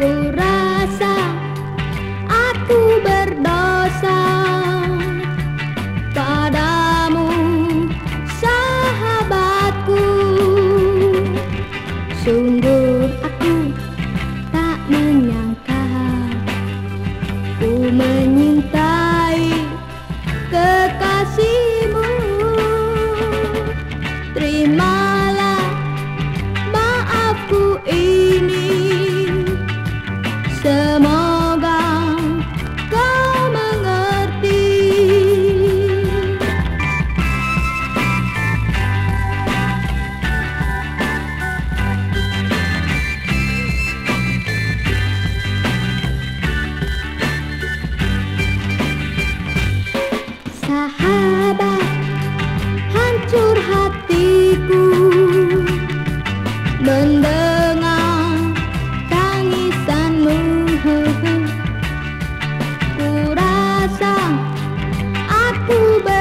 Ku aku berdosa. Padamu sahabatku Sungguh aku tak menyangka Ku menyintai kekasihmu. Terimalah maafku Uber.